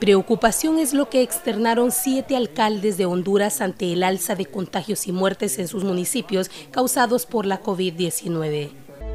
Preocupación es lo que externaron siete alcaldes de Honduras ante el alza de contagios y muertes en sus municipios causados por la COVID-19.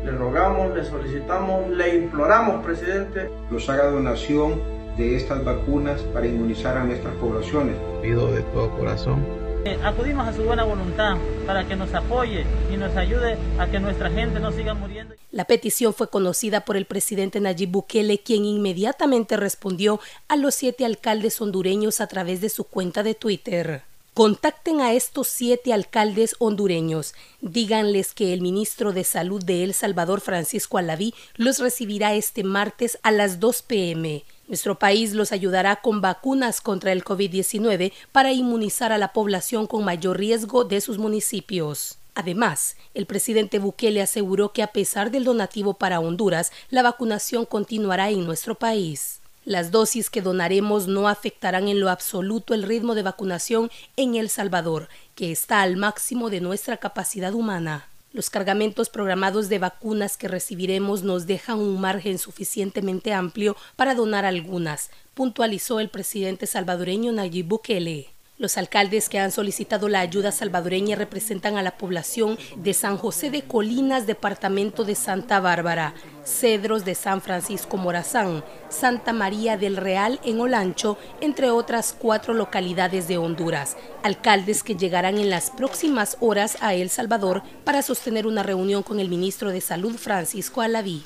Le rogamos, le solicitamos, le imploramos, presidente. Nos haga donación de estas vacunas para inmunizar a nuestras poblaciones. Pido de todo corazón acudimos a su buena voluntad para que nos apoye y nos ayude a que nuestra gente no siga muriendo. La petición fue conocida por el presidente Nayib Bukele, quien inmediatamente respondió a los siete alcaldes hondureños a través de su cuenta de Twitter. Contacten a estos siete alcaldes hondureños. Díganles que el ministro de Salud de El Salvador, Francisco Alaví, los recibirá este martes a las 2 p.m. Nuestro país los ayudará con vacunas contra el COVID-19 para inmunizar a la población con mayor riesgo de sus municipios. Además, el presidente Bukele aseguró que a pesar del donativo para Honduras, la vacunación continuará en nuestro país. Las dosis que donaremos no afectarán en lo absoluto el ritmo de vacunación en El Salvador, que está al máximo de nuestra capacidad humana. Los cargamentos programados de vacunas que recibiremos nos dejan un margen suficientemente amplio para donar algunas, puntualizó el presidente salvadoreño Nayib Bukele. Los alcaldes que han solicitado la ayuda salvadoreña representan a la población de San José de Colinas, departamento de Santa Bárbara, Cedros de San Francisco Morazán, Santa María del Real en Olancho, entre otras cuatro localidades de Honduras. Alcaldes que llegarán en las próximas horas a El Salvador para sostener una reunión con el ministro de Salud Francisco Alaví.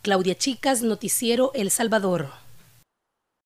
Claudia Chicas, Noticiero El Salvador.